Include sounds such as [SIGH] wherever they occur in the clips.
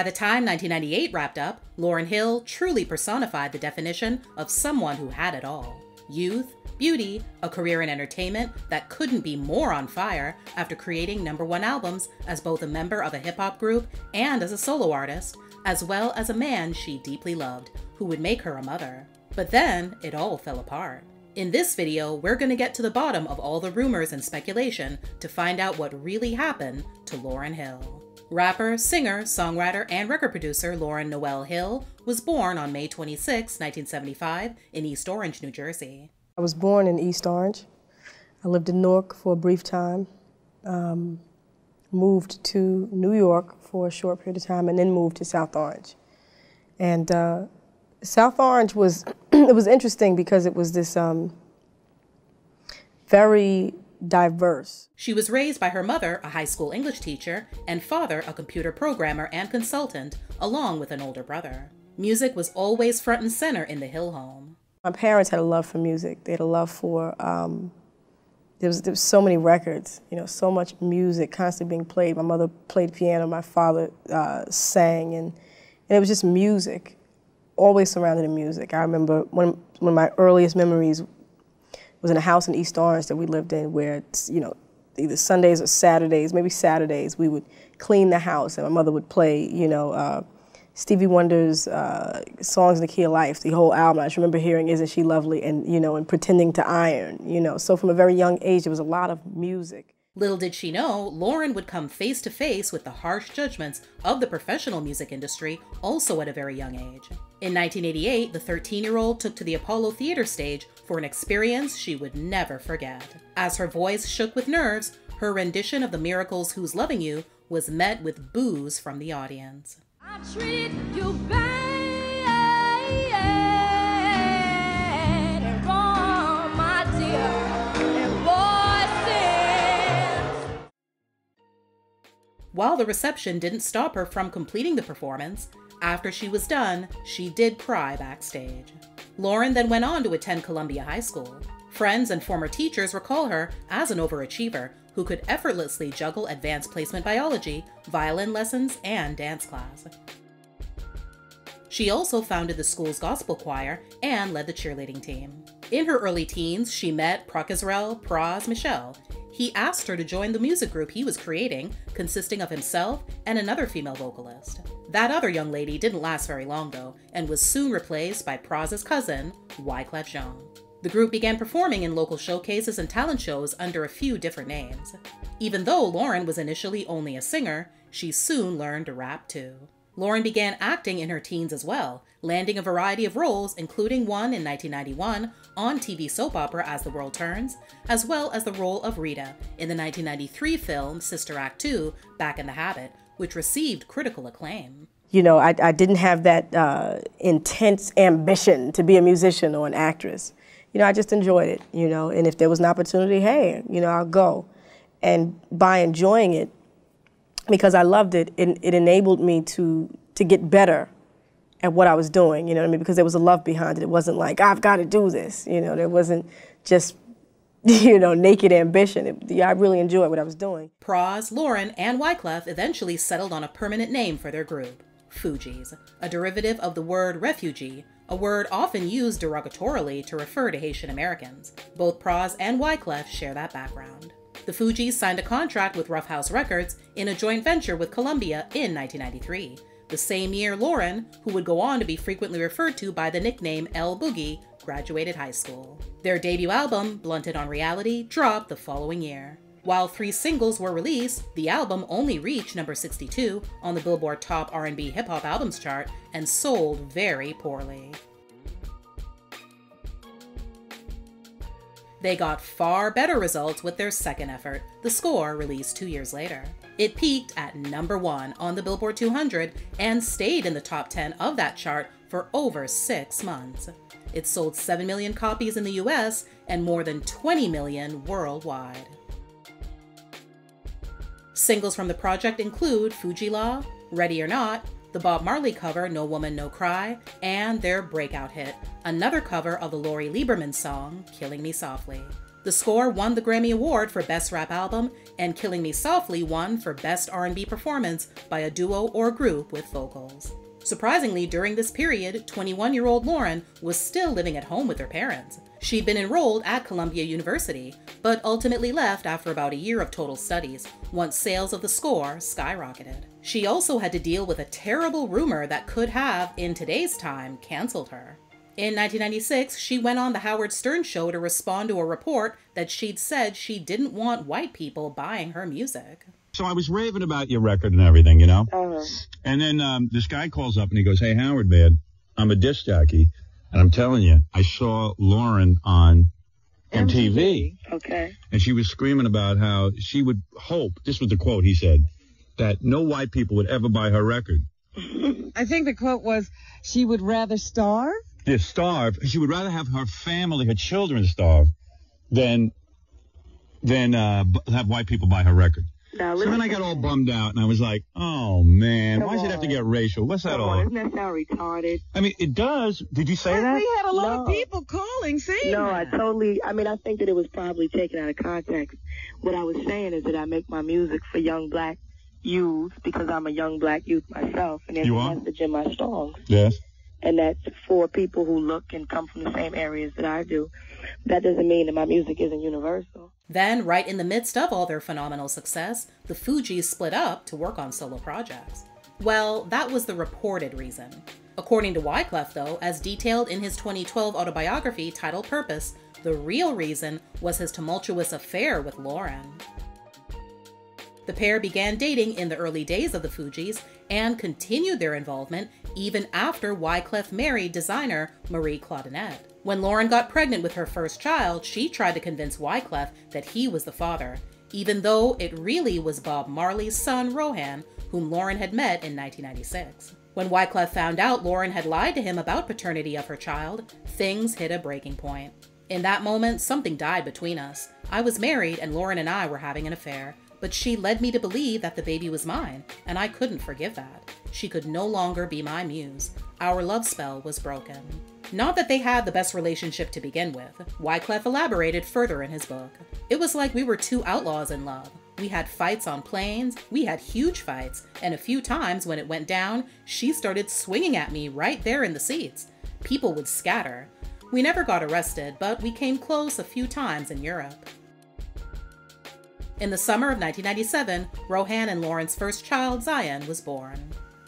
By the time 1998 wrapped up, Lauryn Hill truly personified the definition of someone who had it all youth, beauty, a career in entertainment that couldn't be more on fire after creating number one albums as both a member of a hip hop group and as a solo artist, as well as a man she deeply loved who would make her a mother. But then it all fell apart. In this video, we're going to get to the bottom of all the rumors and speculation to find out what really happened to Lauryn Hill. Rapper, singer, songwriter, and record producer Lauryn Noel Hill was born on May 26, 1975, in East Orange, New Jersey. I was born in East Orange. I lived in Newark for a brief time, um, moved to New York for a short period of time, and then moved to South Orange. And uh, South Orange was [CLEARS THROAT] it was interesting because it was this um, very diverse. She was raised by her mother, a high school English teacher, and father, a computer programmer and consultant, along with an older brother. Music was always front and center in the Hill home. My parents had a love for music. They had a love for um, there was there was so many records, you know, so much music constantly being played. My mother played piano, my father uh, sang, and and it was just music always surrounded in music. I remember one, one of my earliest memories was in a house in East Orange that we lived in where, you know, either Sundays or Saturdays, maybe Saturdays, we would clean the house and my mother would play, you know, uh, Stevie Wonder's uh, songs in the key of life, the whole album. I just remember hearing "Isn't She Lovely" and you know, and pretending to iron. You know, so from a very young age, there was a lot of music. Little did she know, Lauryn would come face to face with the harsh judgments of the professional music industry also at a very young age. In 1988, the 13 year old took to the Apollo Theater stage for an experience she would never forget. As her voice shook with nerves, her rendition of The Miracles' Who's Loving You was met with boos from the audience. While the reception didn't stop her from completing the performance, after she was done, she did cry backstage. Lauryn then went on to attend Columbia High School. Friends and former teachers recall her as an overachiever who could effortlessly juggle advanced placement biology, violin lessons, and dance class. She also founded the school's gospel choir and led the cheerleading team. In her early teens, she met Prakazrel Pras Michel he asked her to join the music group he was creating, consisting of himself and another female vocalist. That other young lady didn't last very long though, and was soon replaced by Pras's cousin, Wyclef Jean. The group began performing in local showcases and talent shows under a few different names. Even though Lauryn was initially only a singer, she soon learned to rap too. Lauryn began acting in her teens as well, landing a variety of roles, including one in 1991 on TV soap opera As the World Turns, as well as the role of Rita in the 1993 film Sister Act 2 Back in the Habit, which received critical acclaim. You know, I, I didn't have that uh, intense ambition to be a musician or an actress. You know, I just enjoyed it, you know, and if there was an opportunity, hey, you know, I'll go. And by enjoying it, because I loved it, it, it enabled me to, to get better at what I was doing, you know what I mean? Because there was a love behind it. It wasn't like, I've got to do this, you know, there wasn't just, [LAUGHS] you know, naked ambition. It, yeah, I really enjoyed what I was doing. Pras, Lauryn, and Wyclef eventually settled on a permanent name for their group, Fugees, a derivative of the word refugee, a word often used derogatorily to refer to Haitian Americans. Both Pras and Wyclef share that background. The Fugees signed a contract with Ruffhouse Records in a joint venture with Columbia in 1993. The same year, Lauryn, who would go on to be frequently referred to by the nickname L Boogie, graduated high school. Their debut album, Blunted on Reality, dropped the following year. While three singles were released, the album only reached number 62 on the Billboard Top R&B Hip Hop Albums chart and sold very poorly. They got far better results with their second effort, The Score, released two years later. It peaked at number one on the Billboard 200 and stayed in the top 10 of that chart for over six months. It sold 7 million copies in the US and more than 20 million worldwide. Singles from the project include Fu-Gee-La, Ready or Not, the Bob Marley cover No Woman No Cry, and their breakout hit, another cover of the Lori Lieberman song Killing Me Softly. The score won the Grammy Award for Best Rap Album, and Killing Me Softly won for Best R&B Performance by a duo or group with vocals. Surprisingly, during this period, 21 year old Lauryn was still living at home with her parents. She'd been enrolled at Columbia University, but ultimately left after about a year of total studies, once sales of the score skyrocketed. She also had to deal with a terrible rumor that could have, in today's time, canceled her. In 1996, she went on The Howard Stern Show to respond to a report that she'd said she didn't want white people buying her music. So I was raving about your record and everything, you know? Uh-huh. And then um, this guy calls up and he goes, Hey, Howard, man, I'm a disc jockey. And I'm telling you, I saw Lauryn on MTV. Okay. And she was screaming about how she would hope, this was the quote he said, that no white people would ever buy her record. I think the quote was, she would rather starve? Yeah, starve. She would rather have her family, her children starve than than uh, have white people buy her record. Now, so then I got all bummed out, and I was like, "Oh man, Come why does it have to get racial? What's that Come all?" On, isn't that sound retarded? I mean, it does. Did you say that? We had a lot no. of people calling saying No, that. I totally. I mean, I think that it was probably taken out of context. What I was saying is that I make my music for young black youth because I'm a young black youth myself, and there's you a message in my songs. Yes and that's for people who look and come from the same areas that I do. That doesn't mean that my music isn't universal. Then, right in the midst of all their phenomenal success, the Fugees split up to work on solo projects. Well, that was the reported reason. According to Wyclef, though, as detailed in his 2012 autobiography titled Purpose, the real reason was his tumultuous affair with Lauryn. The pair began dating in the early days of the Fugees and continued their involvement even after Wyclef married designer Marie Claudinette. When Lauryn got pregnant with her first child, she tried to convince Wyclef that he was the father, even though it really was Bob Marley's son Rohan, whom Lauryn had met in 1996. When Wyclef found out Lauryn had lied to him about paternity of her child, things hit a breaking point. In that moment, something died between us. I was married and Lauryn and I were having an affair but she led me to believe that the baby was mine, and I couldn't forgive that. She could no longer be my muse. Our love spell was broken. Not that they had the best relationship to begin with. Wyclef elaborated further in his book. It was like we were two outlaws in love. We had fights on planes, we had huge fights, and a few times when it went down, she started swinging at me right there in the seats. People would scatter. We never got arrested, but we came close a few times in Europe. In the summer of 1997, Rohan and Lauryn's first child, Zion, was born.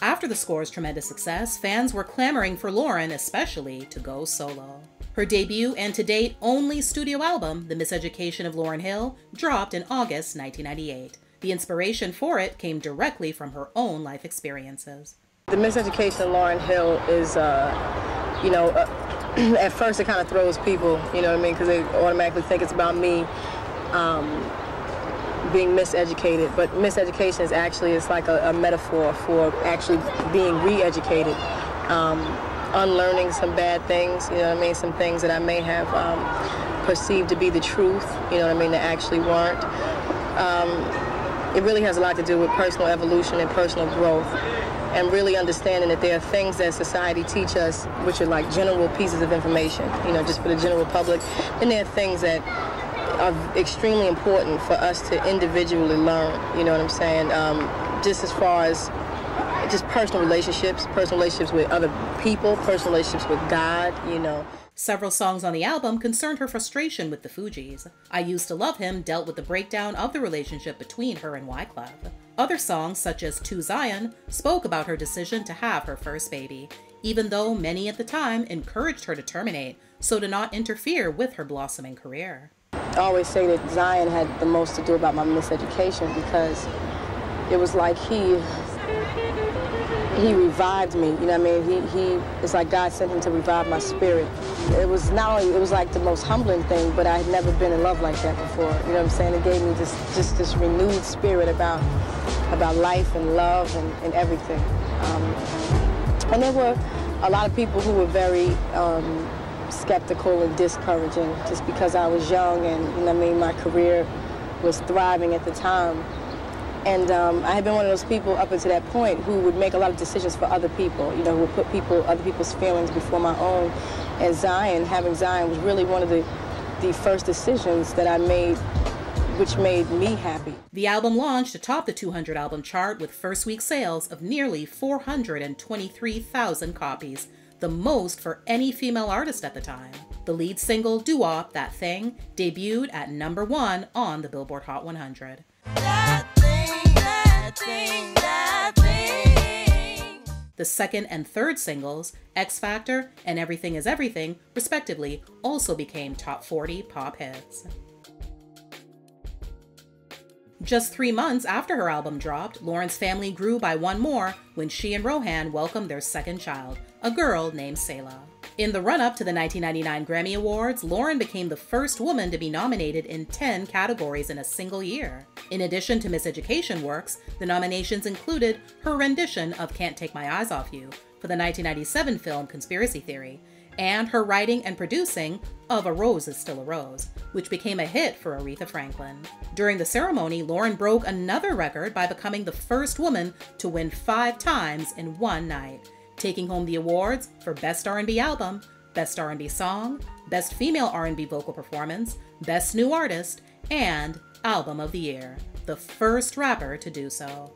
After the score's tremendous success, fans were clamoring for Lauryn, especially, to go solo. Her debut and to date only studio album, The Miseducation of Lauryn Hill, dropped in August 1998. The inspiration for it came directly from her own life experiences. The Miseducation of Lauryn Hill is, uh, you know, uh, [CLEARS THROAT] at first it kind of throws people, you know what I mean, because they automatically think it's about me. Um, being miseducated, but miseducation is actually it's like a, a metaphor for actually being re-educated, um, unlearning some bad things. You know what I mean? Some things that I may have um, perceived to be the truth. You know what I mean? That actually weren't. Um, it really has a lot to do with personal evolution and personal growth and really understanding that there are things that society teach us which are like general pieces of information, you know, just for the general public. And there are things that are extremely important for us to individually learn. You know what I'm saying? Um, just as far as just personal relationships, personal relationships with other people, personal relationships with God, you know. Several songs on the album concerned her frustration with the Fugees. I Used to Love Him dealt with the breakdown of the relationship between her and Wyclef. Other songs, such as To Zion, spoke about her decision to have her first baby, even though many at the time encouraged her to terminate so to not interfere with her blossoming career. I always say that Zion had the most to do about my miseducation because it was like he he revived me. You know what I mean? He he it's like God sent him to revive my spirit. It was not only it was like the most humbling thing, but I had never been in love like that before. You know what I'm saying? It gave me this just this renewed spirit about about life and love and, and everything. Um, and there were a lot of people who were very um, skeptical and discouraging just because I was young and, you know I mean, my career was thriving at the time. And um, I had been one of those people up until that point who would make a lot of decisions for other people, you know, who would put people, other people's feelings before my own. And Zion, having Zion was really one of the the first decisions that I made which made me happy. The album launched atop the 200 album chart with first week sales of nearly 423,000 copies, the most for any female artist at the time. The lead single, Doo Wop, That Thing, debuted at number one on the Billboard Hot 100. That thing, that thing, that thing. The second and third singles, X Factor and Everything is Everything, respectively, also became top 40 pop hits. Just three months after her album dropped, Lauryn's family grew by one more when she and Rohan welcomed their second child, a girl named Selah. In the run up to the 1999 Grammy Awards, Lauryn became the first woman to be nominated in 10 categories in a single year. In addition to Miseducation works, the nominations included her rendition of Can't Take My Eyes Off You for the 1997 film Conspiracy Theory, and her writing and producing of A Rose is Still a Rose, which became a hit for Aretha Franklin. During the ceremony, Lauryn broke another record by becoming the first woman to win five times in one night, taking home the awards for Best R&B Album, Best R&B Song, Best Female R&B Vocal Performance, Best New Artist, and Album of the Year, the first rapper to do so.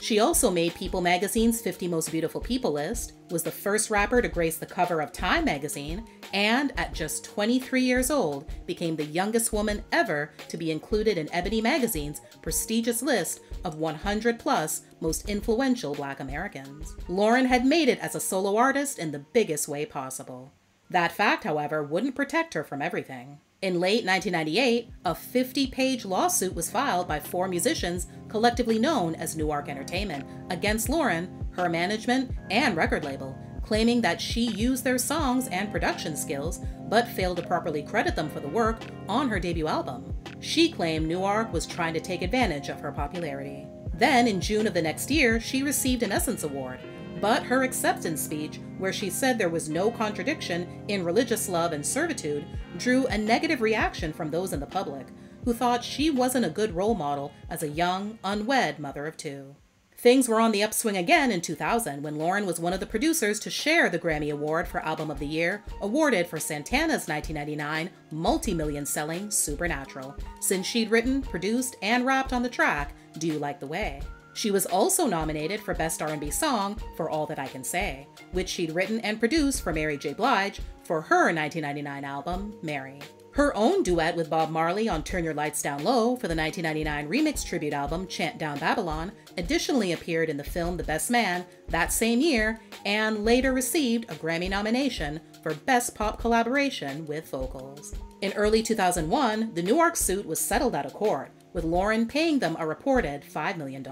She also made People magazine's 50 Most Beautiful People list, was the first rapper to grace the cover of Time magazine, and at just 23 years old, became the youngest woman ever to be included in Ebony magazine's prestigious list of 100 plus most influential black Americans. Lauryn had made it as a solo artist in the biggest way possible. That fact, however, wouldn't protect her from everything. In late 1998, a 50 page lawsuit was filed by four musicians collectively known as New Ark Entertainment against Lauryn, her management, and record label, claiming that she used their songs and production skills but failed to properly credit them for the work on her debut album. She claimed New Ark was trying to take advantage of her popularity. Then, in June of the next year, she received an Essence Award, but her acceptance speech, where she said there was no contradiction in religious love and servitude, drew a negative reaction from those in the public, who thought she wasn't a good role model as a young, unwed mother of two. Things were on the upswing again in 2000 when Lauryn was one of the producers to share the Grammy Award for Album of the Year, awarded for Santana's 1999 multi million selling Supernatural, since she'd written, produced, and rapped on the track Do You Like the Way? She was also nominated for Best R&B Song for All That I Can Say, which she'd written and produced for Mary J. Blige for her 1999 album, Mary. Her own duet with Bob Marley on Turn Your Lights Down Low for the 1999 remix tribute album Chant Down Babylon additionally appeared in the film The Best Man that same year and later received a Grammy nomination for Best Pop Collaboration with Vocals. In early 2001, the New Ark suit was settled out of court, with Lauryn paying them a reported $5 million.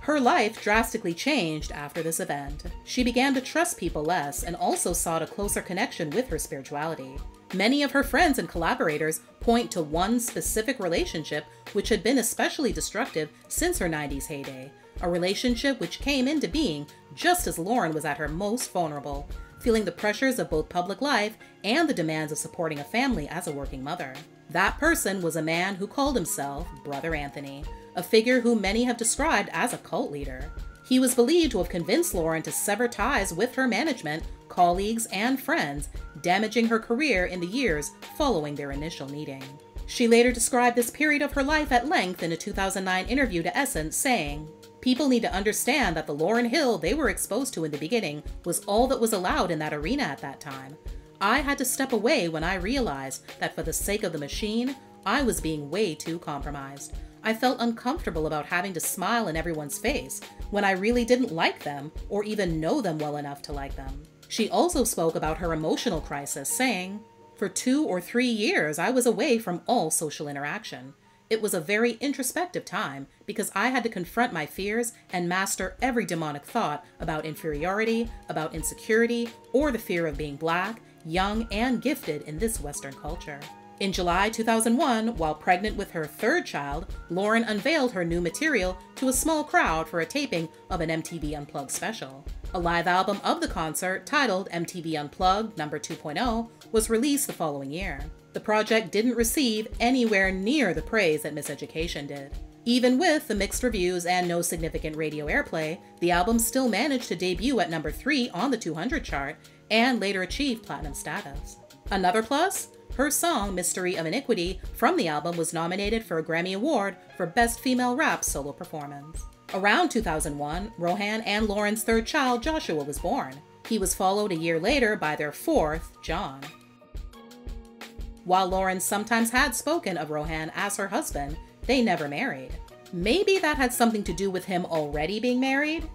Her life drastically changed after this event. She began to trust people less and also sought a closer connection with her spirituality. Many of her friends and collaborators point to one specific relationship which had been especially destructive since her 90s heyday, a relationship which came into being just as Lauryn was at her most vulnerable, feeling the pressures of both public life and the demands of supporting a family as a working mother. That person was a man who called himself Brother Anthony, a figure who many have described as a cult leader. He was believed to have convinced Lauryn to sever ties with her management, colleagues, and friends, damaging her career in the years following their initial meeting. She later described this period of her life at length in a 2009 interview to Essence, saying, People need to understand that the Lauryn Hill they were exposed to in the beginning was all that was allowed in that arena at that time. I had to step away when I realized that for the sake of the machine, I was being way too compromised. I felt uncomfortable about having to smile in everyone's face when I really didn't like them or even know them well enough to like them. She also spoke about her emotional crisis, saying, For two or three years, I was away from all social interaction. It was a very introspective time because I had to confront my fears and master every demonic thought about inferiority, about insecurity, or the fear of being black, young, and gifted in this Western culture. In July 2001, while pregnant with her third child, Lauryn unveiled her new material to a small crowd for a taping of an MTV Unplugged special. A live album of the concert, titled MTV Unplugged Number 2.0, was released the following year. The project didn't receive anywhere near the praise that Miseducation did. Even with the mixed reviews and no significant radio airplay, the album still managed to debut at number 3 on the 200 chart and later achieved platinum status. Another plus? Her song, Mystery of Iniquity, from the album was nominated for a Grammy Award for Best Female Rap Solo Performance. Around 2001, Rohan and Lauryn's third child, Joshua, was born. He was followed a year later by their fourth, John. While Lauryn sometimes had spoken of Rohan as her husband, they never married. Maybe that had something to do with him already being married?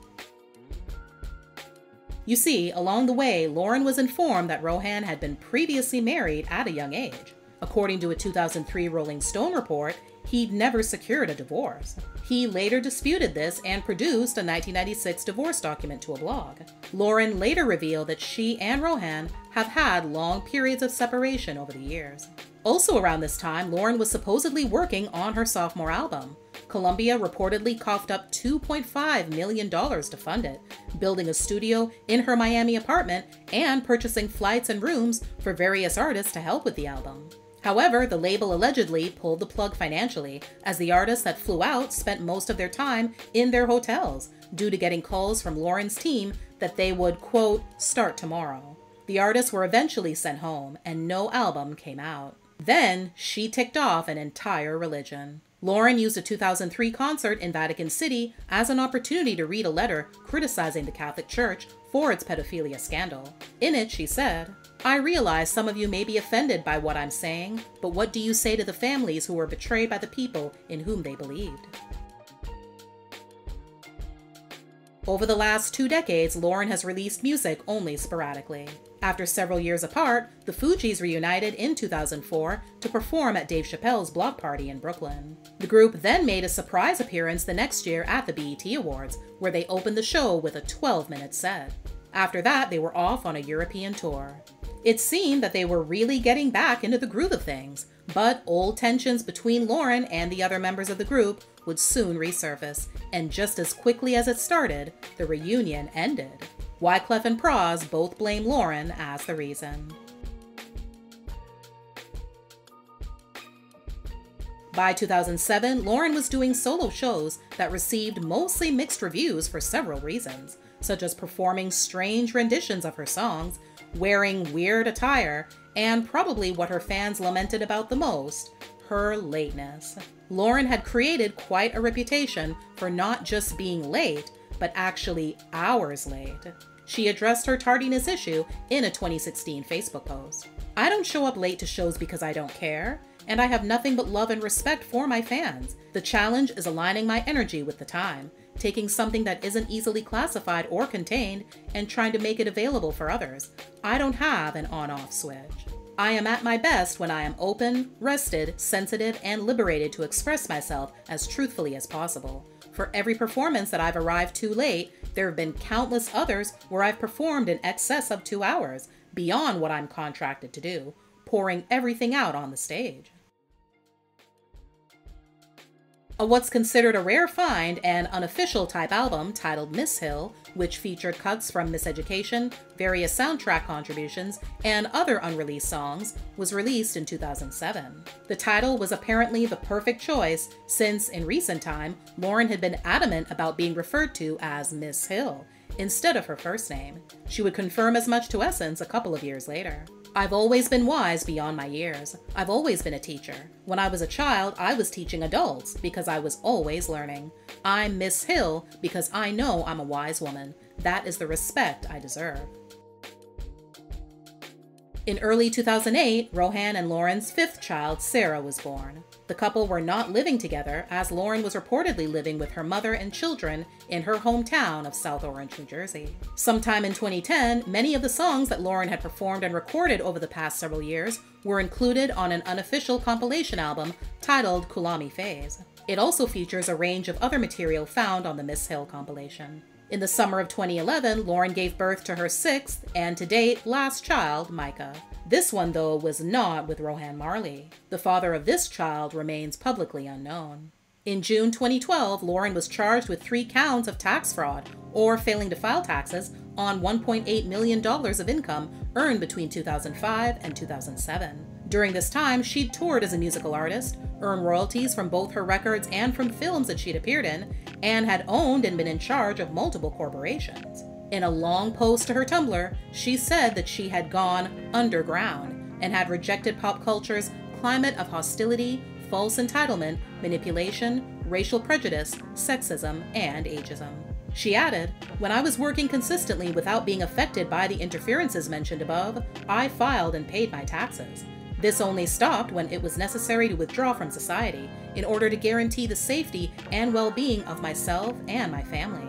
You see, along the way, Lauryn was informed that Rohan had been previously married at a young age. According to a 2003 Rolling Stone report, he'd never secured a divorce. He later disputed this and produced a 1996 divorce document to a blog. Lauryn later revealed that she and Rohan have had long periods of separation over the years. Also around this time, Lauryn was supposedly working on her sophomore album. Columbia reportedly coughed up $2.5 million to fund it, building a studio in her Miami apartment and purchasing flights and rooms for various artists to help with the album. However, the label allegedly pulled the plug financially, as the artists that flew out spent most of their time in their hotels due to getting calls from Lauryn's team that they would, quote, start tomorrow. The artists were eventually sent home, and no album came out. Then she ticked off an entire religion. Lauryn used a 2003 concert in Vatican City as an opportunity to read a letter criticizing the Catholic Church for its pedophilia scandal. In it, she said, I realize some of you may be offended by what I'm saying, but what do you say to the families who were betrayed by the people in whom they believed? Over the last two decades, Lauryn has released music only sporadically. After several years apart, the Fugees reunited in 2004 to perform at Dave Chappelle's block party in Brooklyn. The group then made a surprise appearance the next year at the BET Awards, where they opened the show with a 12 minute set. After that, they were off on a European tour. It seemed that they were really getting back into the groove of things, but old tensions between Lauryn and the other members of the group would soon resurface, and just as quickly as it started, the reunion ended. Wyclef and Pras both blame Lauryn as the reason. By 2007, Lauryn was doing solo shows that received mostly mixed reviews for several reasons, such as performing strange renditions of her songs, wearing weird attire, and probably what her fans lamented about the most her lateness. Lauryn had created quite a reputation for not just being late, but actually hours late. She addressed her tardiness issue in a 2016 Facebook post. I don't show up late to shows because I don't care, and I have nothing but love and respect for my fans. The challenge is aligning my energy with the time, taking something that isn't easily classified or contained and trying to make it available for others. I don't have an on off switch. I am at my best when I am open, rested, sensitive, and liberated to express myself as truthfully as possible. For every performance that I've arrived too late, there have been countless others where I've performed in excess of two hours, beyond what I'm contracted to do, pouring everything out on the stage. What's considered a rare find and unofficial type album titled Miss Hill, which featured cuts from Miseducation, various soundtrack contributions, and other unreleased songs, was released in 2007. The title was apparently the perfect choice since, in recent time, Lauryn had been adamant about being referred to as Miss Hill instead of her first name. She would confirm as much to Essence a couple of years later. I've always been wise beyond my years. I've always been a teacher. When I was a child, I was teaching adults because I was always learning. I'm Miss Hill because I know I'm a wise woman. That is the respect I deserve. In early 2008, Rohan and Lauryn's fifth child, Sarah, was born. The couple were not living together, as Lauryn was reportedly living with her mother and children in her hometown of South Orange, New Jersey. Sometime in 2010, many of the songs that Lauryn had performed and recorded over the past several years were included on an unofficial compilation album titled Khulami Phase. It also features a range of other material found on the Miss Hill compilation. In the summer of 2011, Lauryn gave birth to her sixth and to date last child, Micah. This one, though, was not with Rohan Marley. The father of this child remains publicly unknown. In June 2012, Lauryn was charged with three counts of tax fraud or failing to file taxes on $1.8 million of income earned between 2005 and 2007. During this time, she'd toured as a musical artist, earned royalties from both her records and from films that she'd appeared in, and had owned and been in charge of multiple corporations. In a long post to her Tumblr, she said that she had gone underground and had rejected pop culture's climate of hostility, false entitlement, manipulation, racial prejudice, sexism, and ageism. She added, When I was working consistently without being affected by the interferences mentioned above, I filed and paid my taxes. This only stopped when it was necessary to withdraw from society in order to guarantee the safety and well being of myself and my family.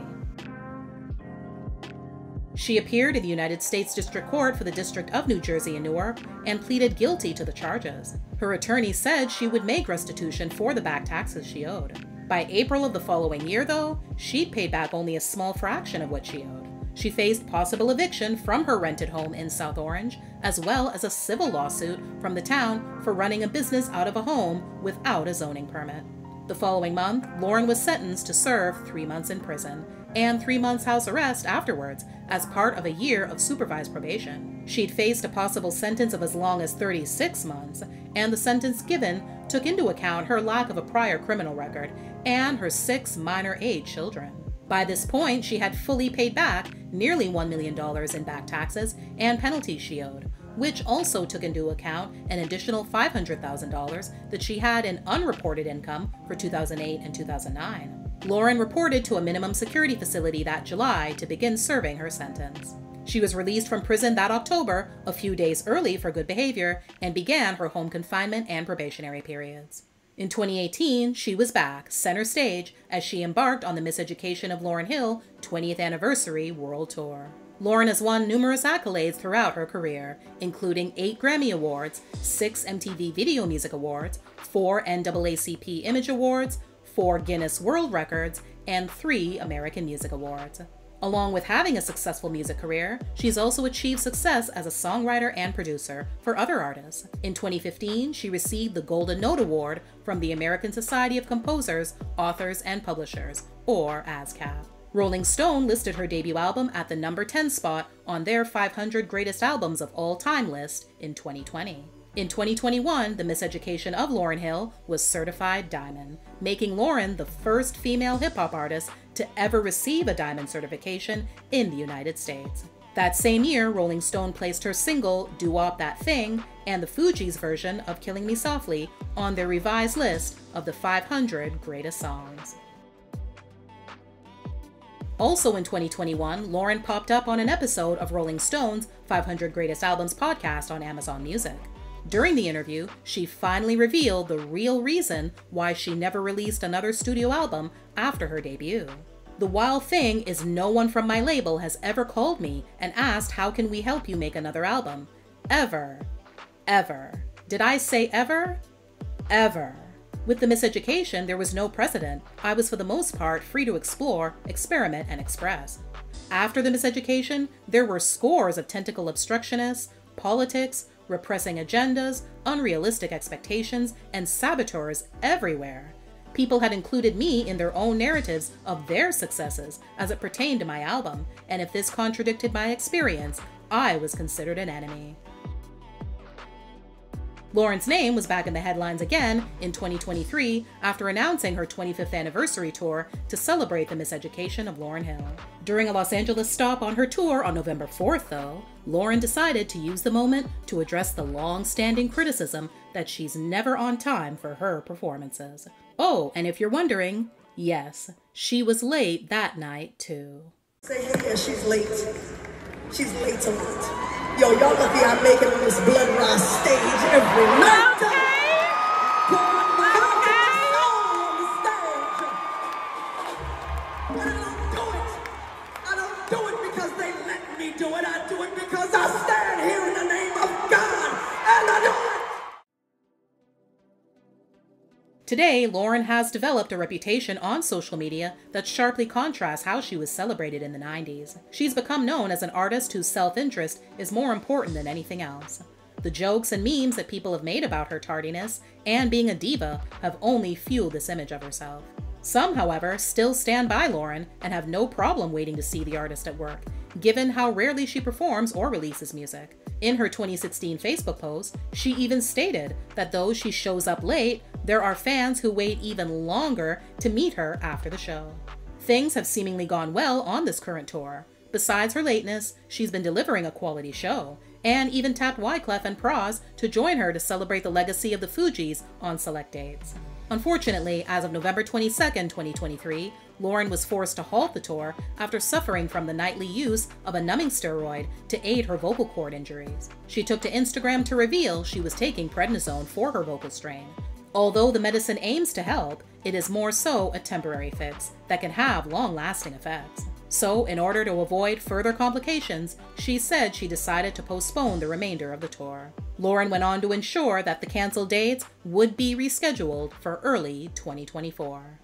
She appeared in the United States District Court for the District of New Jersey in Newark and pleaded guilty to the charges. Her attorney said she would make restitution for the back taxes she owed. By April of the following year, though, she'd paid back only a small fraction of what she owed. She faced possible eviction from her rented home in South Orange, as well as a civil lawsuit from the town for running a business out of a home without a zoning permit. The following month, Lauryn was sentenced to serve three months in prison and three months house arrest afterwards as part of a year of supervised probation. She'd faced a possible sentence of as long as 36 months, and the sentence given took into account her lack of a prior criminal record and her six minor age children. By this point, she had fully paid back nearly $1 million in back taxes and penalties she owed, which also took into account an additional $500,000 that she had in unreported income for 2008 and 2009. Lauryn reported to a minimum security facility that July to begin serving her sentence. She was released from prison that October, a few days early for good behavior, and began her home confinement and probationary periods. In 2018, she was back, center stage, as she embarked on the Miseducation of Lauryn Hill 20th Anniversary World Tour. Lauryn has won numerous accolades throughout her career, including eight Grammy Awards, six MTV Video Music Awards, four NAACP Image Awards, four Guinness World Records, and three American Music Awards. Along with having a successful music career, she's also achieved success as a songwriter and producer for other artists. In 2015, she received the Golden Note Award from the American Society of Composers, Authors, and Publishers, or ASCAP. Rolling Stone listed her debut album at the number 10 spot on their 500 Greatest Albums of All Time list in 2020. In 2021, the Miseducation of Lauryn Hill was certified diamond, making Lauryn the first female hip hop artist to ever receive a diamond certification in the United States. That same year, Rolling Stone placed her single Doo Wop That Thing and the Fugees' version of Killing Me Softly on their revised list of the 500 greatest songs. Also in 2021, Lauren popped up on an episode of Rolling Stone's 500 Greatest Albums podcast on Amazon Music. During the interview, she finally revealed the real reason why she never released another studio album after her debut. The wild thing is no one from my label has ever called me and asked how can we help you make another album. Ever. Ever. Did I say ever? Ever. With the miseducation, there was no precedent. I was for the most part free to explore, experiment, and express. After the miseducation, there were scores of tentacle obstructionists, politics, repressing agendas, unrealistic expectations, and saboteurs everywhere. People had included me in their own narratives of their successes as it pertained to my album, and if this contradicted my experience, I was considered an enemy. Lauryn's name was back in the headlines again in 2023 after announcing her 25th anniversary tour to celebrate the miseducation of Lauryn Hill. During a Los Angeles stop on her tour on November 4th, though, Lauryn decided to use the moment to address the long standing criticism that she's never on time for her performances. Oh, and if you're wondering, yes, she was late that night, too. Say, yeah, she's late. She's late a lot. Yo, y'all lucky I make it on this blood rise stage every night. Okay. do it. I do it because they let me do it. I stand here in the name of Today, Lauryn has developed a reputation on social media that sharply contrasts how she was celebrated in the 90s. She's become known as an artist whose self interest is more important than anything else. The jokes and memes that people have made about her tardiness and being a diva have only fueled this image of herself. Some, however, still stand by Lauryn and have no problem waiting to see the artist at work, given how rarely she performs or releases music. In her 2016 Facebook post, she even stated that though she shows up late, there are fans who wait even longer to meet her after the show. Things have seemingly gone well on this current tour. Besides her lateness, she's been delivering a quality show, and even tapped Wyclef and Pras to join her to celebrate the legacy of the Fugees on select dates. Unfortunately, as of November 22, 2023, Lauryn was forced to halt the tour after suffering from the nightly use of a numbing steroid to aid her vocal cord injuries. She took to Instagram to reveal she was taking prednisone for her vocal strain. Although the medicine aims to help, it is more so a temporary fix that can have long lasting effects. So, in order to avoid further complications, she said she decided to postpone the remainder of the tour. Lauryn went on to ensure that the canceled dates would be rescheduled for early 2024.